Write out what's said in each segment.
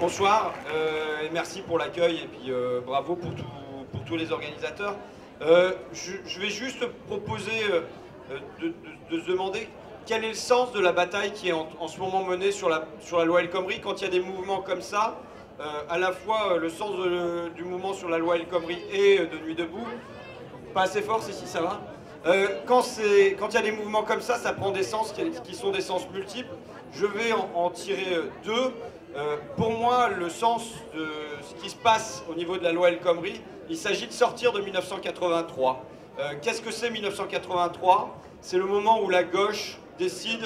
Bonsoir euh, et merci pour l'accueil et puis euh, bravo pour, tout- pour tous les organisateurs. Euh, je, vais juste proposer de, se demander quel est le sens de la bataille qui est en, ce moment menée sur la, sur la loi El Khomri quand il y a des mouvements comme ça. à la fois le sens du mouvement sur la loi El Khomri et de Nuit debout. Pas assez fort, si, si, ça va. Euh, quand c'est- quand il y a des mouvements comme ça, ça prend des sens qui, sont des sens multiples. Je vais en, tirer deux. Euh, pour moi, le sens de ce qui se passe au niveau de la loi El Khomri, il s'agit de sortir de 1983. Euh, Qu'est-ce que c'est 1983 C'est le moment où la gauche décide,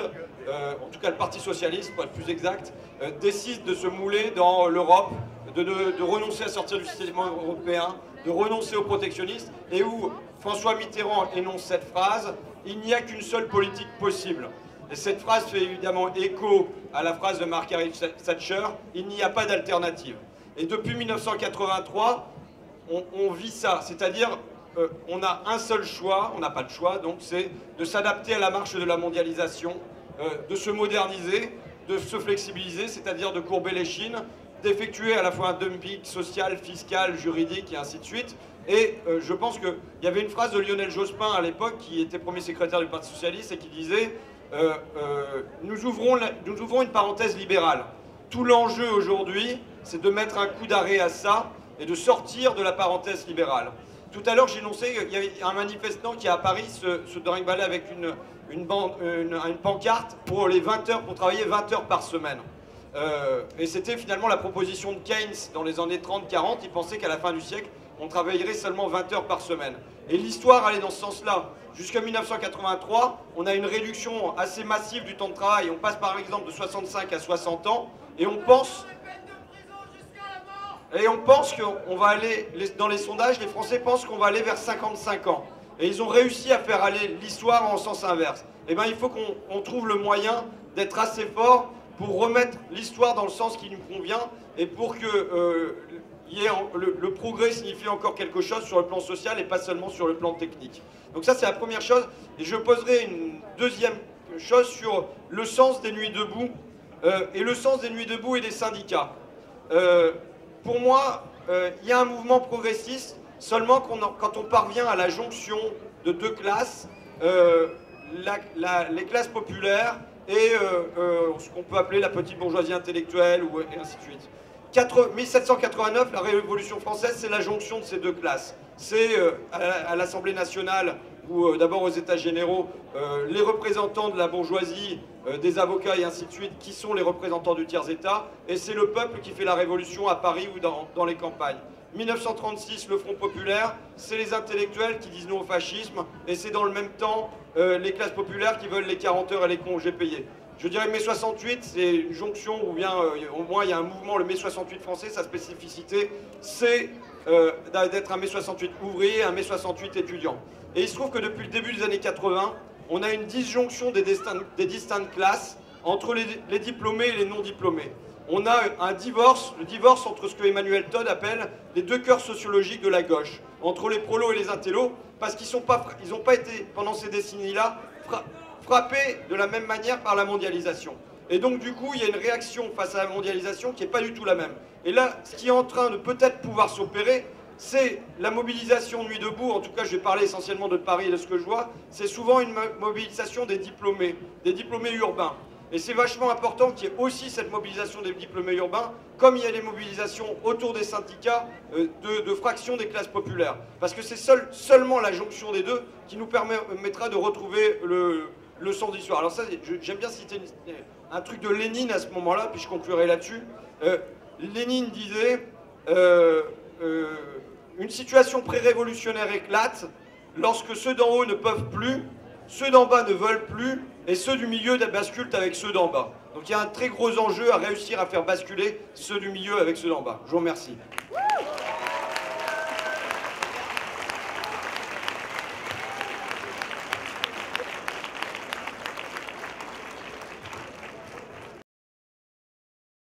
euh, en tout cas le Parti Socialiste, pour être plus exact, décide de se mouler dans l'Europe, de, de- de renoncer à sortir du système européen, de renoncer au protectionnisme, et où François Mitterrand énonce cette phrase, il n'y a qu'une seule politique possible. Et cette phrase fait évidemment écho à la phrase de Margaret Thatcher, il n'y a pas d'alternative. Et depuis 1983, on, vit ça, c'est-à-dire euh, on a un seul choix, on n'a pas de choix, donc c'est de s'adapter à la marche de la mondialisation, euh, de se moderniser, de se flexibiliser, c'est-à-dire de courber les chines, d'effectuer à la fois un dumping social, fiscal, juridique et ainsi de suite. Et euh, je pense qu'il y avait une phrase de Lionel Jospin à l'époque, qui était premier secrétaire du Parti Socialiste, et qui disait euh, euh, nous, ouvrons nous ouvrons une parenthèse libérale. Tout l'enjeu aujourd'hui, c'est de mettre un coup d'arrêt à ça et de sortir de la parenthèse libérale. Tout à l'heure, énoncé qu'il y avait un manifestant qui à Paris se, se avec une, une- une pancarte pour les 20 heures, pour travailler 20 heures par semaine. Euh, et c'était finalement la proposition de Keynes dans les années 30-40. Il pensait qu'à la fin du siècle, on travaillerait seulement 20 heures par semaine. Et l'histoire allait dans ce sens-là. Jusqu'à 1983, on a une réduction assez massive du temps de travail. On passe par exemple de 65 à 60 ans. Et on pense et on pense qu'on va aller, dans les sondages, les Français pensent qu'on va aller vers 55 ans. Et ils ont réussi à faire aller l'histoire en sens inverse. Eh bien, il faut qu'on on trouve le moyen d'être assez fort pour remettre l'histoire dans le sens qui nous convient et pour que euh, le, progrès signifie encore quelque chose sur le plan social et pas seulement sur le plan technique. Donc ça, c'est la première chose. Et je poserai une deuxième chose sur le sens des nuits debout euh, et le sens des nuits debout et des syndicats. Euh, pour moi, euh, il y a un mouvement progressiste seulement quand on parvient à la jonction de deux classes, la- la- les classes populaires et ce qu'on peut appeler la petite bourgeoisie intellectuelle ou, et ainsi de suite. 4 1789, la Révolution française, c'est la jonction de ces deux classes. C'est euh, à la- à l'Assemblée nationale ou euh, d'abord aux États généraux, euh, les représentants de la bourgeoisie, des avocats et ainsi de suite, qui sont les représentants du tiers-État, et c'est le peuple qui fait la révolution à Paris ou dans, les campagnes. 1936, le Front populaire, c'est les intellectuels qui disent non au fascisme, et c'est dans le même temps les classes populaires qui veulent les 40 heures et les congés payés. Je dirais mai 68, c'est une jonction où bien, euh, au moins il y a un mouvement, le mai 68 français, sa spécificité, c'est euh, d'être un mai 68 ouvrier, un mai 68 étudiant. Et il se trouve que depuis le début des années 80, on a une disjonction des, des distinctes classes entre les, diplômés et les non diplômés. On a un divorce, le divorce entre ce que Emmanuel Todd appelle les deux cœurs sociologiques de la gauche, entre les prolos et les intellos, parce qu'ils n'ont pas, pas été, pendant ces décennies-là, frappés de la même manière par la mondialisation. Et donc du coup, il y a une réaction face à la mondialisation qui n'est pas du tout la même. Et là, ce qui est en train de peut-être pouvoir s'opérer, c'est la mobilisation Nuit debout, en tout cas je vais parler essentiellement de Paris et de ce que je vois, c'est souvent une mo- mobilisation des diplômés, des diplômés urbains. Et c'est vachement important qu'il y ait aussi cette mobilisation des diplômés urbains, comme il y a les mobilisations autour des syndicats euh, de, fractions des classes populaires. Parce que c'est seul- seulement la jonction des deux qui nous permettra de retrouver le, le sens d'histoire. Alors ça, j'aime bien citer un truc de Lénine à ce moment-là, puis je conclurai là-dessus. Euh, Lénine disait euh, euh, une situation pré-révolutionnaire éclate lorsque ceux d'en haut ne peuvent plus, ceux d'en bas ne veulent plus, et ceux du milieu basculent avec ceux d'en bas. Donc il y a un très gros enjeu à réussir à faire basculer ceux du milieu avec ceux d'en bas. Je vous remercie.